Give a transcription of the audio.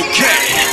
Okay.